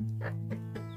フッ。